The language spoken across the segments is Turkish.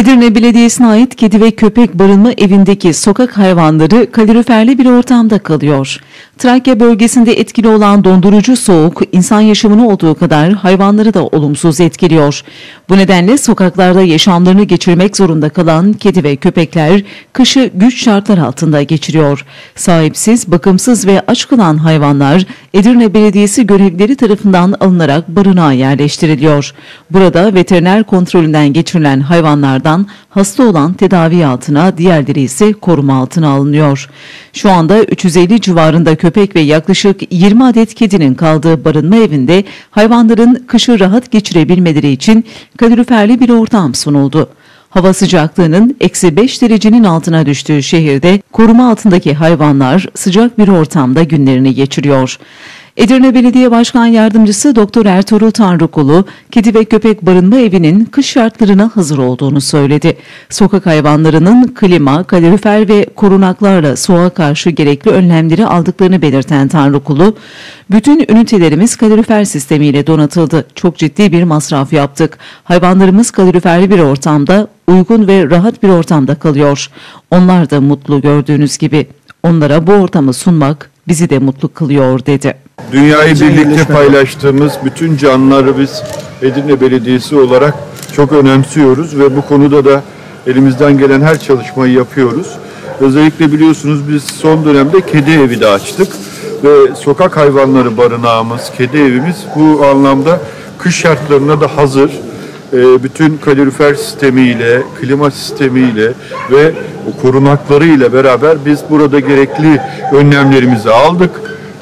Edirne Belediyesi'ne ait kedi ve köpek barınma evindeki sokak hayvanları kaloriferli bir ortamda kalıyor. Trakya bölgesinde etkili olan dondurucu soğuk insan yaşamını olduğu kadar hayvanları da olumsuz etkiliyor. Bu nedenle sokaklarda yaşamlarını geçirmek zorunda kalan kedi ve köpekler kışı güç şartlar altında geçiriyor. Sahipsiz, bakımsız ve aç kalan hayvanlar Edirne Belediyesi görevlileri tarafından alınarak barınağa yerleştiriliyor. Burada veteriner kontrolünden geçirilen hayvanlardan hasta olan tedavi altına, diğerleri ise koruma altına alınıyor. Şu anda 350 civarında köpek ve yaklaşık 20 adet kedinin kaldığı barınma evinde hayvanların kışı rahat geçirebilmeleri için kaloriferli bir ortam sunuldu. Hava sıcaklığının eksi 5 derecenin altına düştüğü şehirde koruma altındaki hayvanlar sıcak bir ortamda günlerini geçiriyor. Edirne Belediye Başkan Yardımcısı Doktor Ertuğrul Tanrıkulu, kedi ve köpek barınma evinin kış şartlarına hazır olduğunu söyledi. Sokak hayvanlarının klima, kalorifer ve korunaklarla soğuğa karşı gerekli önlemleri aldıklarını belirten Tanrıkulu, bütün ünitelerimiz kalorifer sistemiyle donatıldı. Çok ciddi bir masraf yaptık. Hayvanlarımız kaloriferli bir ortamda, uygun ve rahat bir ortamda kalıyor. Onlar da mutlu gördüğünüz gibi. Onlara bu ortamı sunmak bizi de mutlu kılıyor dedi. Dünyayı birlikte paylaştığımız bütün canlıları biz Edirne Belediyesi olarak çok önemsiyoruz ve bu konuda da elimizden gelen her çalışmayı yapıyoruz. Özellikle biliyorsunuz biz son dönemde kedi evi de açtık ve sokak hayvanları barınağımız, kedi evimiz bu anlamda kış şartlarına da hazır. Ee, bütün kalorifer sistemiyle, klima sistemiyle ve korunaklarıyla beraber biz burada gerekli önlemlerimizi aldık.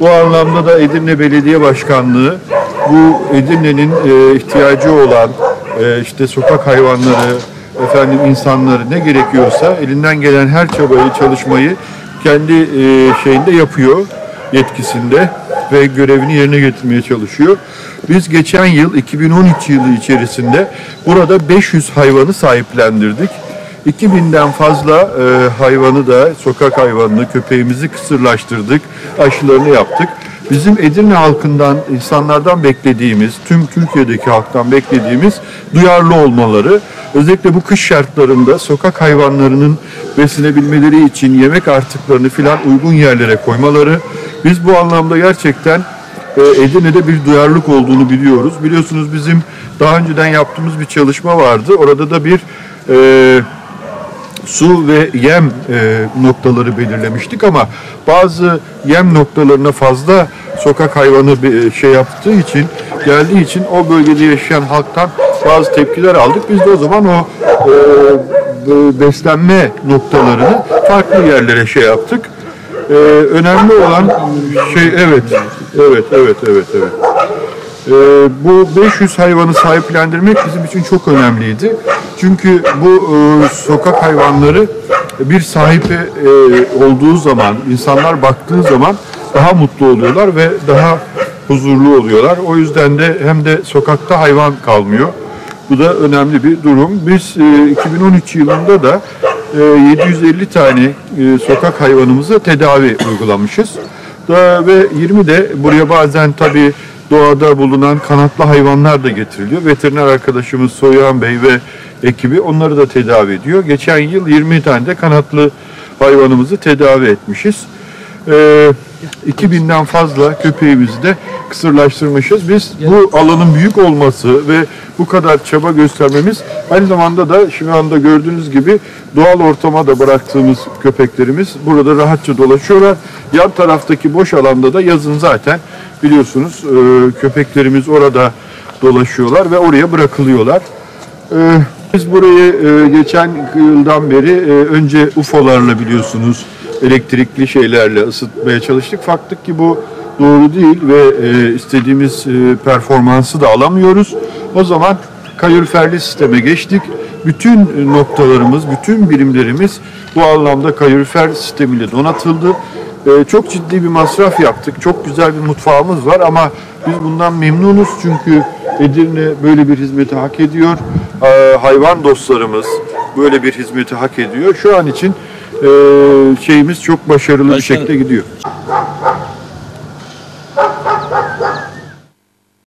Bu anlamda da Edirne Belediye Başkanlığı bu Edirne'nin e, ihtiyacı olan e, işte sokak hayvanları, efendim insanları ne gerekiyorsa elinden gelen her çabayı, çalışmayı kendi e, şeyinde yapıyor, yetkisinde ve görevini yerine getirmeye çalışıyor. Biz geçen yıl 2013 yılı içerisinde burada 500 hayvanı sahiplendirdik. 2000'den fazla e, hayvanı da sokak hayvanını, köpeğimizi kısırlaştırdık, aşılarını yaptık. Bizim Edirne halkından, insanlardan beklediğimiz, tüm Türkiye'deki halktan beklediğimiz duyarlı olmaları, özellikle bu kış şartlarında sokak hayvanlarının beslenebilmeleri için yemek artıklarını filan uygun yerlere koymaları. Biz bu anlamda gerçekten e, Edirne'de bir duyarlılık olduğunu biliyoruz. Biliyorsunuz bizim daha önceden yaptığımız bir çalışma vardı. Orada da bir e, su ve yem e, noktaları belirlemiştik ama bazı yem noktalarına fazla sokak hayvanı bir şey yaptığı için geldiği için o bölgede yaşayan halktan bazı tepkiler aldık. Biz de o zaman o e, beslenme noktalarını farklı yerlere şey yaptık. E, önemli olan şey evet, evet, evet, evet, evet. E, bu 500 hayvanı sahiplendirmek bizim için çok önemliydi. Çünkü bu e, sokak hayvanları bir sahibi e, olduğu zaman, insanlar baktığı zaman daha mutlu oluyorlar ve daha huzurlu oluyorlar. O yüzden de hem de sokakta hayvan kalmıyor. Bu da önemli bir durum. Biz e, 2013 yılında da e, 750 tane e, sokak hayvanımıza tedavi uygulamışız. Da, ve 20 de buraya bazen tabii doğada bulunan kanatlı hayvanlar da getiriliyor. Veteriner arkadaşımız Soyhan Bey ve ekibi onları da tedavi ediyor. Geçen yıl 20 tane de kanatlı hayvanımızı tedavi etmişiz. Ee, 2000'den fazla köpeğimizi de kısırlaştırmışız. Biz bu alanın büyük olması ve bu kadar çaba göstermemiz aynı zamanda da şu anda gördüğünüz gibi doğal ortama da bıraktığımız köpeklerimiz burada rahatça dolaşıyorlar. Yan taraftaki boş alanda da yazın zaten biliyorsunuz e, köpeklerimiz orada dolaşıyorlar ve oraya bırakılıyorlar. E, biz burayı e, geçen yıldan beri önce UFO'larla biliyorsunuz elektrikli şeylerle ısıtmaya çalıştık. Faktık ki bu doğru değil ve istediğimiz performansı da alamıyoruz. O zaman kaloriferli sisteme geçtik. Bütün noktalarımız, bütün birimlerimiz bu anlamda kalorifer sistemiyle donatıldı. Ee, çok ciddi bir masraf yaptık. Çok güzel bir mutfağımız var ama biz bundan memnunuz çünkü Edirne böyle bir hizmeti hak ediyor. Ee, hayvan dostlarımız böyle bir hizmeti hak ediyor. Şu an için e, şeyimiz çok başarılı bir şekilde gidiyor.